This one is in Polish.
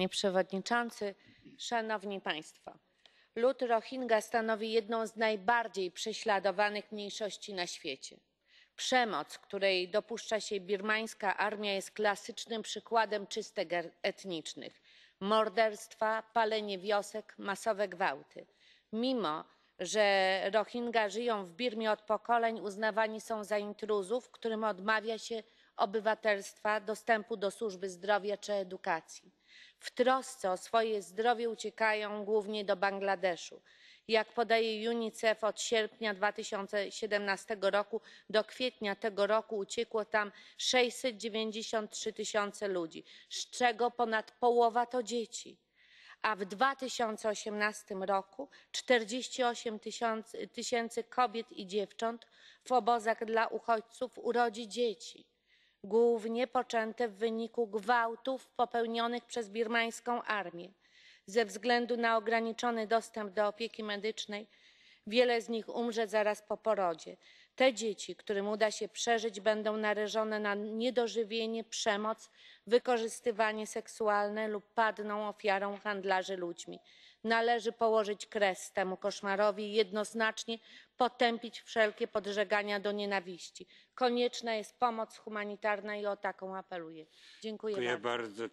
Panie Przewodniczący! Szanowni Państwo! Lud Rohingya stanowi jedną z najbardziej prześladowanych mniejszości na świecie. Przemoc, której dopuszcza się birmańska armia, jest klasycznym przykładem czystek etnicznych morderstwa, palenie wiosek, masowe gwałty. Mimo że Rohingya żyją w Birmie od pokoleń, uznawani są za intruzów, którym odmawia się obywatelstwa, dostępu do służby zdrowia czy edukacji. W trosce o swoje zdrowie uciekają głównie do Bangladeszu. Jak podaje UNICEF, od sierpnia 2017 roku do kwietnia tego roku uciekło tam 693 tysiące ludzi, z czego ponad połowa to dzieci, a w 2018 roku 48 tysięcy kobiet i dziewcząt w obozach dla uchodźców urodzi dzieci, głównie poczęte w wyniku gwałtów popełnionych przez birmańską armię. Ze względu na ograniczony dostęp do opieki medycznej wiele z nich umrze zaraz po porodzie. Te dzieci, którym uda się przeżyć, będą narażone na niedożywienie, przemoc, wykorzystywanie seksualne lub padną ofiarą handlarzy ludźmi. Należy położyć kres temu koszmarowi i jednoznacznie potępić wszelkie podżegania do nienawiści. Konieczna jest pomoc humanitarna i o taką apeluję. Dziękuję bardzo.